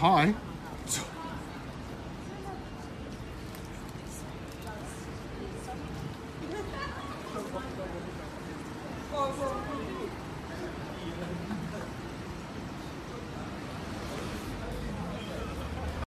hi.